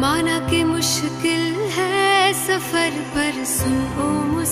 माना कि मुश्किल है सफ़र पर सुनो मुझ